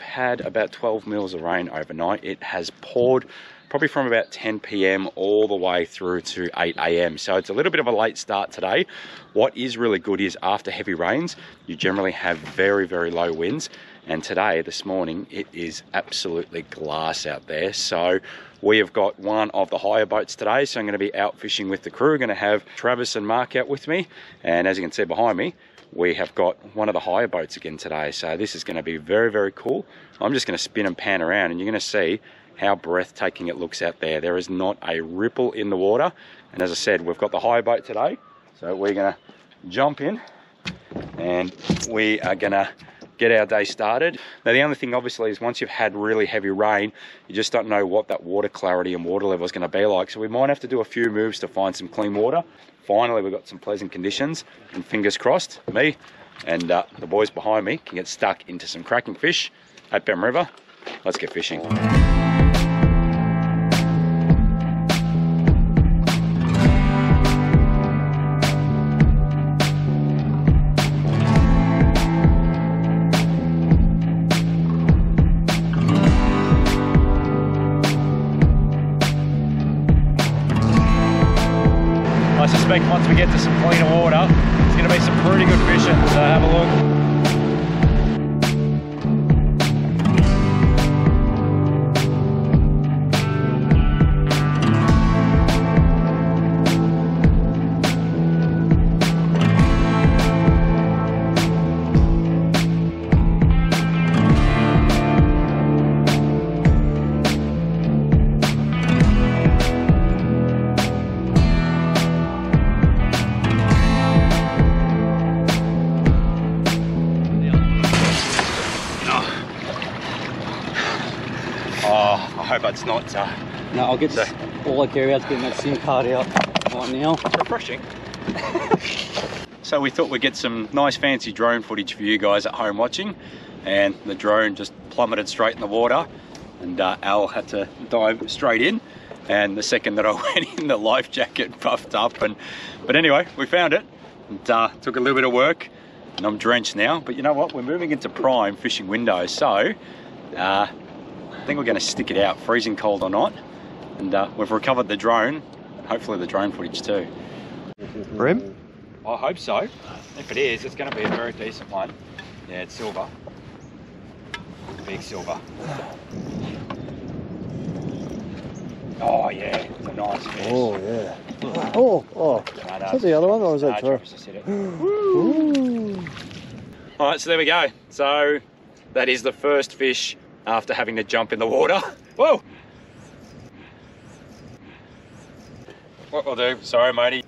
had about 12 mils of rain overnight. It has poured probably from about 10 p.m. all the way through to 8 a.m. So it's a little bit of a late start today. What is really good is after heavy rains, you generally have very, very low winds. And today, this morning, it is absolutely glass out there. So we have got one of the hire boats today. So I'm going to be out fishing with the crew. We're Going to have Travis and Mark out with me. And as you can see behind me, we have got one of the hire boats again today. So this is going to be very, very cool. I'm just going to spin and pan around and you're going to see how breathtaking it looks out there. There is not a ripple in the water. And as I said, we've got the hire boat today. So we're gonna jump in and we are gonna get our day started. Now the only thing obviously is once you've had really heavy rain, you just don't know what that water clarity and water level is gonna be like. So we might have to do a few moves to find some clean water. Finally, we've got some pleasant conditions and fingers crossed, me and uh, the boys behind me can get stuck into some cracking fish at Bemm River. Let's get fishing. Suspect once we get to some cleaner water, it's going to be some pretty good fishing. So have a look. I hope it's not uh, No, I'll get So- all I care about is getting that SIM card out right now. It's refreshing. so we thought we'd get some nice fancy drone footage for you guys at home watching and the drone just plummeted straight in the water and uh, Al had to dive straight in and the second that I went in the life jacket puffed up and but anyway we found it and uh, took a little bit of work and I'm drenched now but you know what we're moving into prime fishing windows so uh, I think we're going to stick it out freezing cold or not and uh, we've recovered the drone hopefully the drone footage too Bream? I hope so. If it is, it's going to be a very decent one. Yeah, it's silver. Big silver. Oh yeah, it's a nice fish. Oh, yeah. Oh, oh. No, no, Is that the other one or was that two? Travis it. Ooh. All right, so there we go. So that is the first fish after having to jump in the water. Whoa! What we'll do, sorry matey.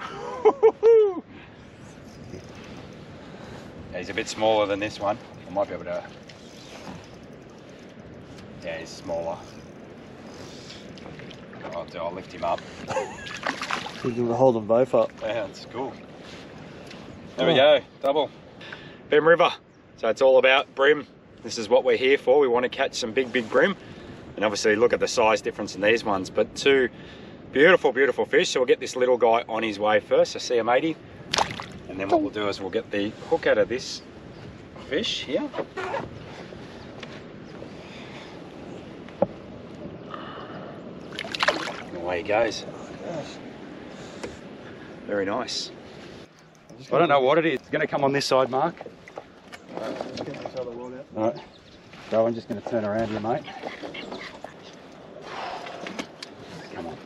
he's a bit smaller than this one. I might be able to. Yeah, he's smaller. I'll, do, I'll lift him up. You can hold them both up. Yeah, it's cool. There we oh. go, double. Brim River. So it's all about bream. This is what we're here for. We want to catch some big, big bream. And obviously look at the size difference in these ones. But two beautiful, beautiful fish. So we'll get this little guy on his way first. So see you, matey. And then what we'll do is we'll get the hook out of this fish here. And away he goes. Very nice. I don't know what it is. It's going to come on this side, Mark. All right. So I'm just going to turn around here, mate. Come on.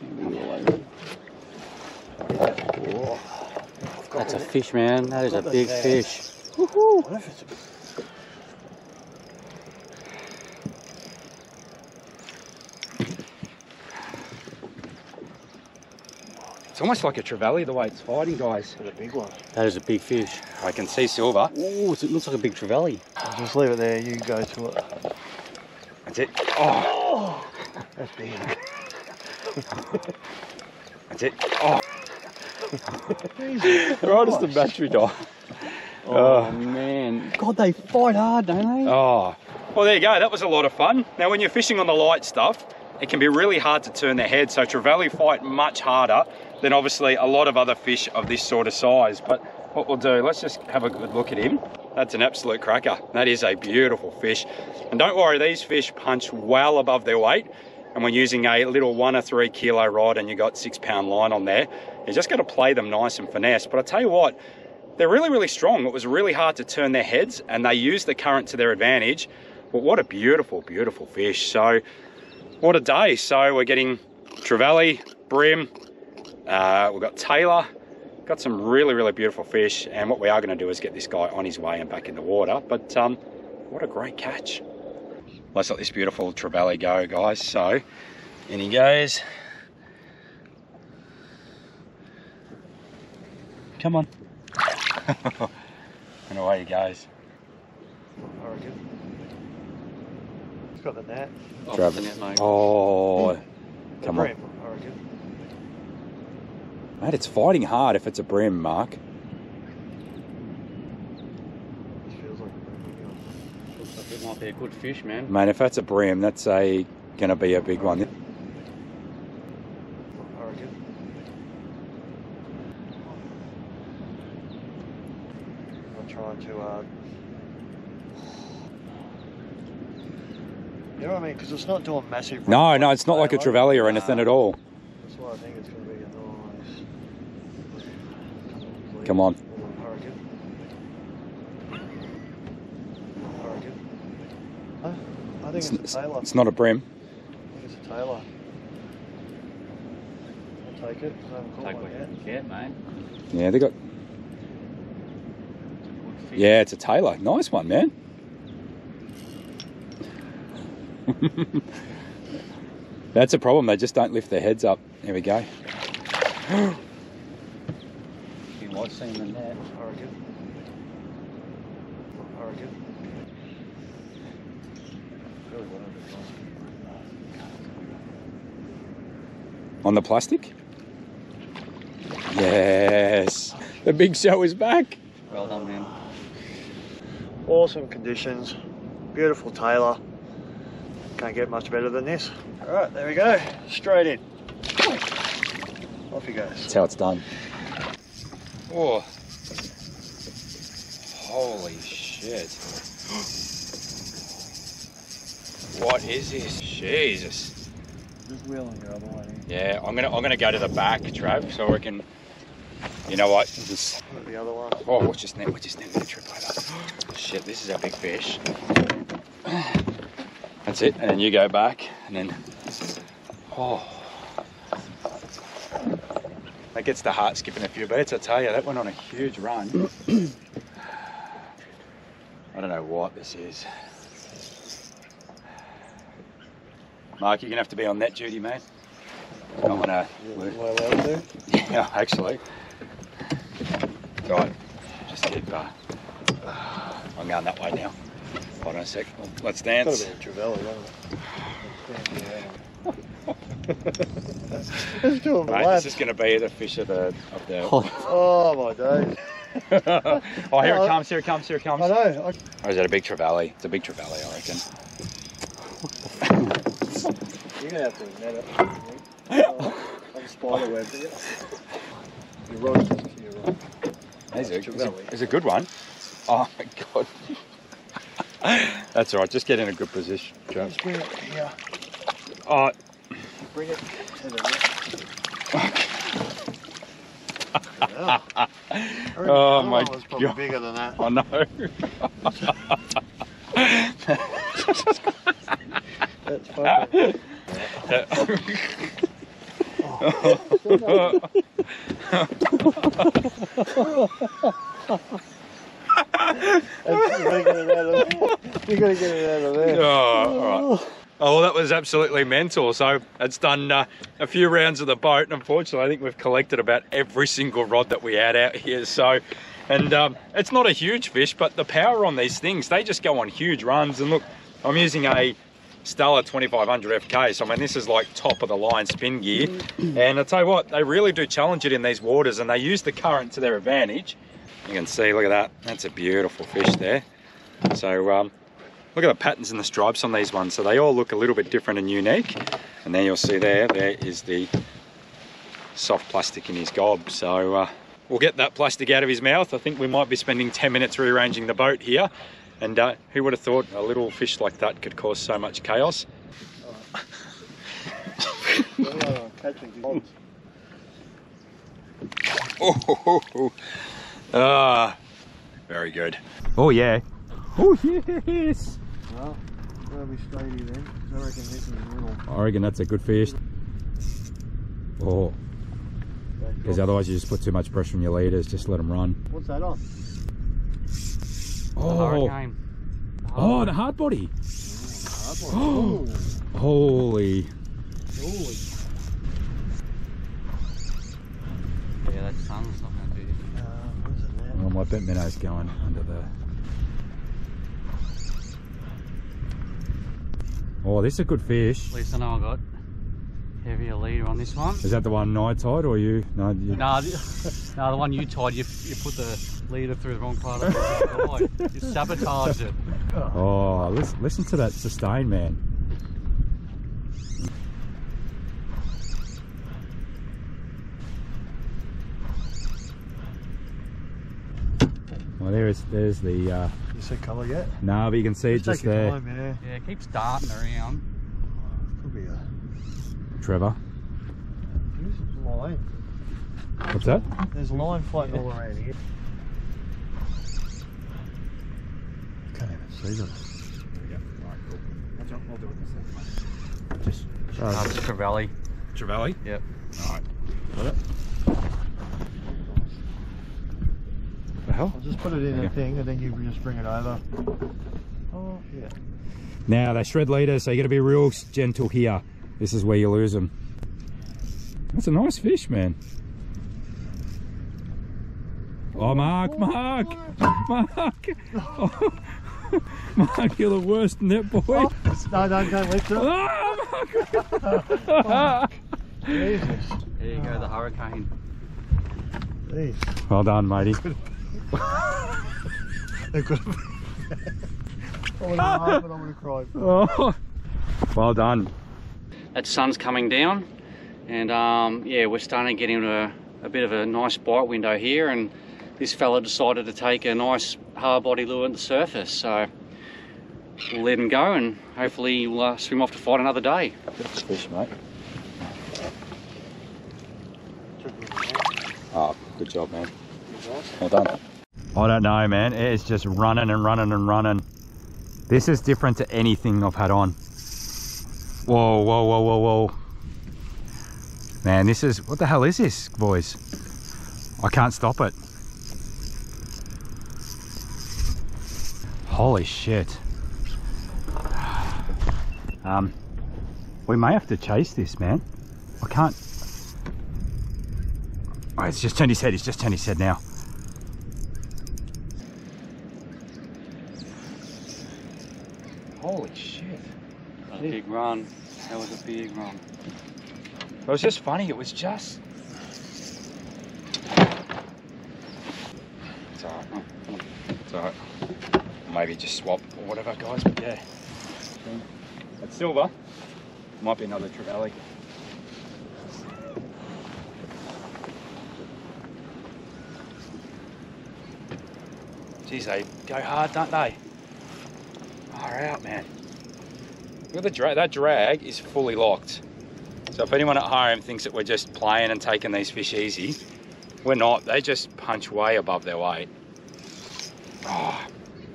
That's a fish, man. That is a big fish. It's almost like a trevally the way it's fighting, guys. That's a big one. That is a big fish. I can see silver. Oh, it looks like a big trevally. Just leave it there. You go to it. That's it. Oh, That's big. that's it. Oh. right as the battery died. Oh, oh, man. God, they fight hard, don't they? Oh, well, there you go. That was a lot of fun. Now, when you're fishing on the light stuff, it can be really hard to turn their head. So trevally fight much harder than obviously a lot of other fish of this sort of size. But what we'll do, let's just have a good look at him. That's an absolute cracker. That is a beautiful fish. And don't worry, these fish punch well above their weight. And when using a little one or three kilo rod and you've got six pound line on there, you just got to play them nice and finesse. But I tell you what, they're really, really strong. It was really hard to turn their heads and they use the current to their advantage. But what a beautiful, beautiful fish. So what a day. So we're getting trevally, brim, uh, we've got Tailor, got some really, really beautiful fish. And what we are going to do is get this guy on his way and back in the water. But um, what a great catch. Let's let this beautiful trevally go, guys. So in he goes. Come on. and away he goes. Oregon. It's got the net. Trevor. the net, mate. Oh, The come on. Brim, Mate, it's fighting hard if it's a bream, Mark. This feels like a bream. Like it might be a good fish, man. Mate, if that's a bream, that's a gonna be a big one. Oregon. I'm trying to, uh... You know what I mean? Because it's not doing massive... No, no, it's not like a trevally or anything at all. That's why I think it's going to be a nice... Come on. Oregon. Oregon. Huh? I think It's, it's, it's, a tailor. it's not a bream. I think it's a tailor. I'll take it. I haven't caught Take one what yet. you can get, mate. Yeah, they got. It's good fish. Yeah, it's a tailor. Nice one, man. That's a problem. They just don't lift their heads up. Here we go. You might see him in there. Oregon. Oregon. Really wanted it last On the plastic. Yes, the big show is back. Well done, man. Awesome conditions. Beautiful tailor. Can't get much better than this. Alright, there we go. Straight in. Off he goes. That's how it's done. Oh, holy shit! What is this? Jesus. Just wheeling your other way. Yeah, I'm gonna I'm gonna go to the back, Trav, so we can. You know what? Just, the other one. oh, watch this net. Watch this net. Gonna trip over. Shit, this is a big fish. That's it, and then you go back, and then. Oh. Gets the heart skipping a few beats, I tell you. That went on a huge run. I don't know what this is. Mark, you're gonna have to be on that duty, mate. I wanna. Am I allowed to? Yeah, actually. Right, just keep. Uh, I'm going that way now. Hold on a sec. Let's It's dance. be a Trevally, hasn't it? Let's do it, Mate, this is going to be the fish of the of the. Oh, oh my days. oh, here it comes! Here it comes! Here it comes! I know. I, Or is it a big trevally? It's a big trevally, I reckon. you're gonna have to net it. Oh, I'm spider webbed it. You're right. You're right. It's a, it's, a, Trevally. it's a good one. Oh my god. That's all right. Just get in a good position, Joe. Just bring it here. Oh, Bring it to the net. Yeah. I reckon Oh, my other one was probably God. bigger than that. Oh, I know. That's fucking. You gotta get it out of there. You gotta get it out of there. Oh, all right. Oh, well, that was absolutely mental. So it's done uh, a few rounds of the boat, and unfortunately, I think we've collected about every single rod that we had out here. So, and um, it's not a huge fish, but the power on these things, they just go on huge runs. And look, I'm using a Stella 2500 FK, so I mean, this is like top of the line spin gear. And I tell you what, they really do challenge it in these waters, and they use the current to their advantage. You can see, look at that. That's a beautiful fish there. So, um, Look at the patterns and the stripes on these ones. So they all look a little bit different and unique. And then you'll see there, there is the soft plastic in his gob. So uh, we'll get that plastic out of his mouth. I think we might be spending 10 minutes rearranging the boat here. And uh, who would have thought a little fish like that could cause so much chaos? Oh, ah, very good. Oh yeah. Oh yes. Well, that'll be straighty then. 'cause I reckon this is little. I reckon that's a good fish. Oh, because otherwise you just put too much pressure on your leaders. Just let them run. What's that on? Oh, oh, the hard body. Oh, holy. Holy. Yeah, that sun's not going to do Uh, where's it now? My bent minnow's going under the. Oh, this is a good fish. At least I know I got heavier leader on this one. Is that the one I tied or you? No, you... No, the, no, the one you tied, you, you put the leader through the wrong part of the line. You sabotaged it. Oh, listen, listen to that sustain, man. Well, there's there's the. Uh, You see colour yet? no, but you can see it just Take your there, time, yeah. Yeah, it keeps darting around. Could be a. Trevor. There's a line. What's that? There's a line floating all around here. Can't even see them. Just uh, Oh, it's Trevally. Trevally. Yep. All right. Got it. Hell? I'll just put it in Okay. a thing and then you just bring it over. Oh, yeah. Now they shred leaders, so you got to be real gentle here. This is where you lose them. That's a nice fish, man. Oh, Mark, oh, Mark, Mark. Oh, Mark, you're the worst net boy. Oh, no, no, don't lift it. Oh, Mark. Jesus. There you go, the hurricane. Jeez. well done, matey. They're good. I would have and I would have cried. Oh, well done. That sun's coming down, and um, yeah, we're starting to get into a, a bit of a nice bite window here. And this fella decided to take a nice hard body lure at the surface, so we'll let him go, and hopefully he'll uh, swim off to fight another day. Fish, mate. Oh, good job, man. Well done. I don't know, man. It's just running and running and running. This is different to anything I've had on. Whoa, whoa, whoa, whoa, whoa. Man, this is, what the hell is this, boys? I can't stop it. Holy shit. Um, we may have to chase this, man. I can't. Oh, it's just turned his head. He's just turned his head now. Holy shit. A big run. That was a big run. It was just funny. It was just. It's alright. It's alright. Maybe just swap or whatever, guys. But yeah. It's silver. Might be another trevally. Geez, they go hard, don't they? Far out, man. Look at the drag. That drag is fully locked. So if anyone at home thinks that we're just playing and taking these fish easy, we're not. They just punch way above their weight. Oh,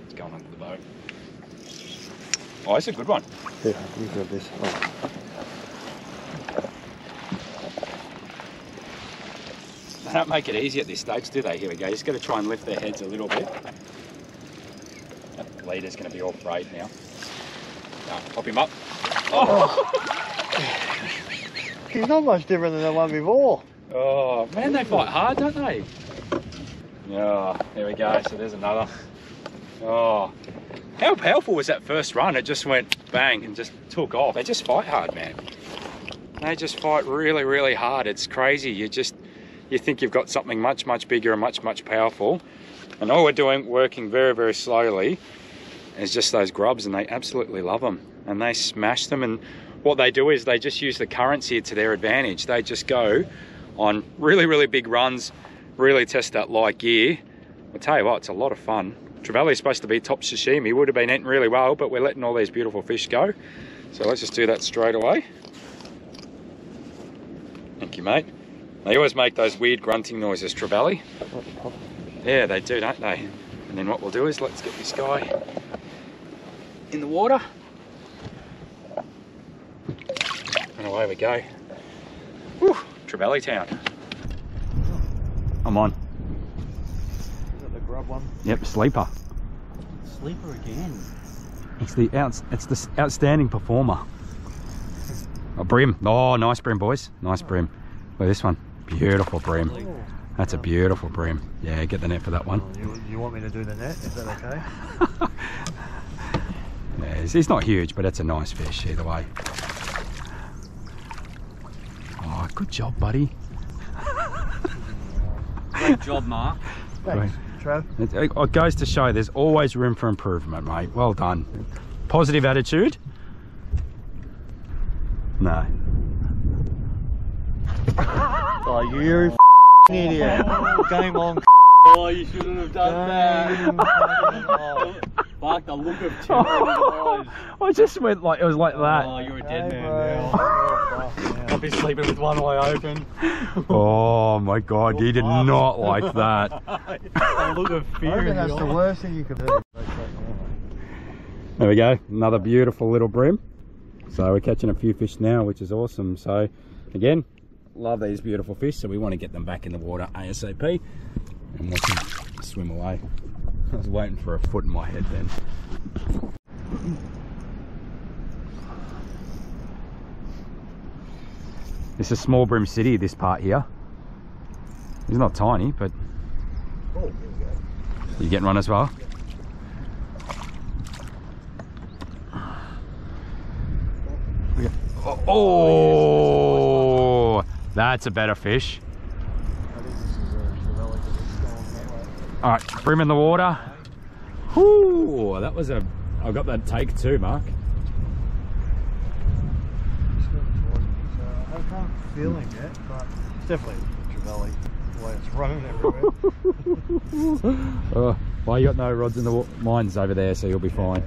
it's going under the boat. Oh, it's a good one. Yeah, you got this. Oh. They don't make it easy at this stage, do they? Here we go. Just got to try and lift their heads a little bit. Leader's going to be all frayed now. No, pop him up. He's not much different than the one before. Oh, man, they fight hard, don't they? Yeah, there we go. So there's another. Oh, how powerful was that first run? It just went bang and just took off. They just fight hard, man. They just fight really, really hard. It's crazy. You just you think you've got something much, much bigger and much, much powerful, and all we're doing, working very, very slowly, is just those grubs, and they absolutely love them, and they smash them. And what they do is they just use the currency to their advantage. They just go on really, really big runs, really test that light gear. I'll tell you what, it's a lot of fun. Trevally is supposed to be top sashimi, He would have been eating really well, but we're letting all these beautiful fish go. So let's just do that straight away. Thank you, mate. They always make those weird grunting noises, Trevally. Yeah, they do, don't they? And then what we'll do is let's get this guy in the water. And away we go. Whew, Trevally Town. I'm on. Is that the grub one? Yep, sleeper. Sleeper again. It's the outs it's the outstanding performer. A bream. Oh, nice bream, boys. Nice bream. Look at this one. Beautiful bream. That's a beautiful bream. Yeah, get the net for that one. Oh, you, you want me to do the net? Is that okay? Yeah, he's, he's not huge, but it's a nice fish either way. Oh, good job, buddy. Great job, Mark. Thanks, Trav. It, it goes to show there's always room for improvement, mate. Well done. Positive attitude? No. Oh, you f- idiot. Game on. Oh, you shouldn't have done Game on. Mark, the look of terror in his eyes. I just went like, it was like oh, that. Oh, you're a Hey, dead bro. man now. Oh, fuck. I'll be sleeping with one eye open. Oh my god, you did not like that. the look of I fear reckon in that's the worst thing you could do. There we go, another beautiful little bream. So we're catching a few fish now, which is awesome. So again, love these beautiful fish, so we want to get them back in the water ASAP and watch them swim away. I was waiting for a foot in my head then. It's a Small Bream City, this part here. It's not tiny, but Oh, you getting one as well? Oh, that's a better fish. I think this is a Chevelle because it's going that way. All right, bream in the water. Whoo, that was a. I got that take too, Mark. It's swimming towards me, so I have no feeling yet, but it's definitely Trevally. The way it's running everywhere. Oh, well, you got no rods in the wa- mines over there, so you'll be fine.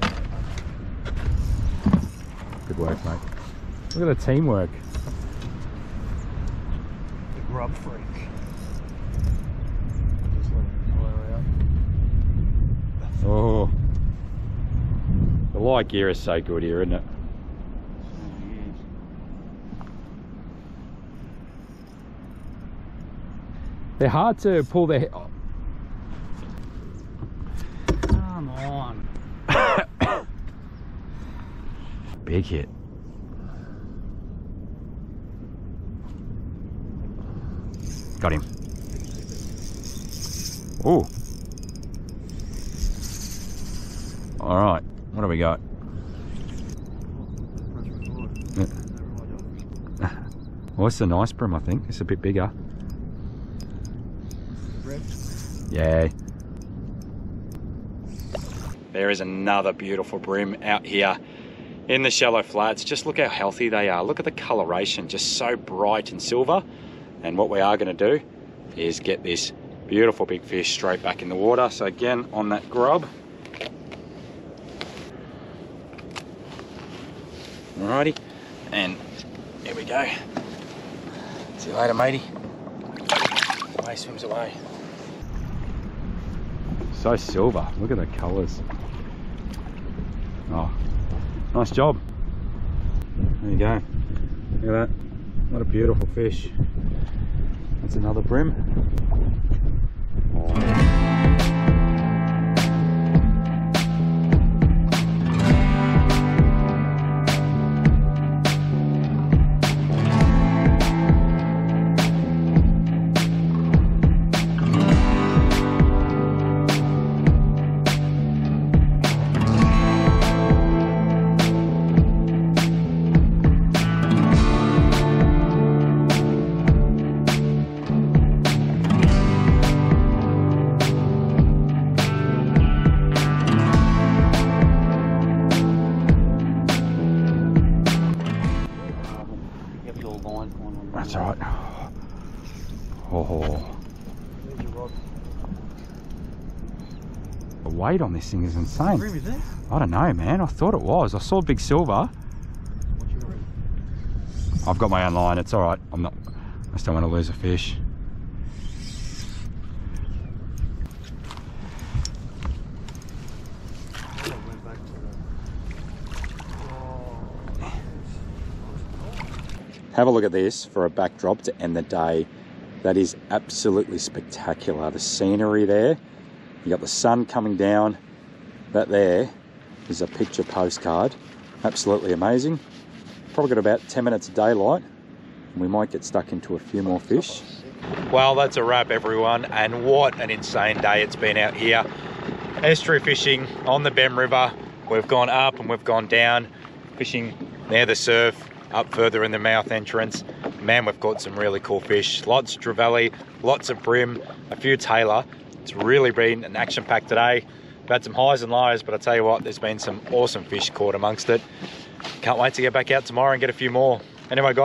Good work, mate. Look at the teamwork. the grub freak. Just let it color out. Oh, the light gear is so good here, isn't it? They're hard to pull their. Come on. Big hit. Got him. Ooh. All right. What do we got? Yeah. Oh, it's a nice bream, I think. It's a bit bigger. Yeah. There is another beautiful bream out here in the shallow flats. Just look how healthy they are. Look at the coloration, just so bright and silver. And what we are going to do is get this beautiful big fish straight back in the water. So again, on that grub. Alrighty, and here we go. See you later, matey. Away swims away. So silver. Look at the colours. Oh, nice job. There you go. Look at that. What a beautiful fish. That's another bream. Get That's all right. Oh. The weight on this thing is insane. I don't know, man. I thought it was. I saw Big Silver. I've got my own line. It's all right. I'm not. I just don't want to lose a fish. Have a look at this for a backdrop to end the day. That is absolutely spectacular. The scenery there. You got the sun coming down. That there is a picture postcard. Absolutely amazing. Probably got about 10 minutes of daylight. And we might get stuck into a few more fish. Well, that's a wrap, everyone. And what an insane day it's been out here. Estuary fishing on the Bemm River. We've gone up and we've gone down, fishing near the surf, up further in the mouth entrance. Man, we've caught some really cool fish. Lots of trevally, lots of bream, a few tailor. It's really been an action-packed day. We've had some highs and lows, but I tell you what, there's been some awesome fish caught amongst it. Can't wait to get back out tomorrow and get a few more. Anyway, guys.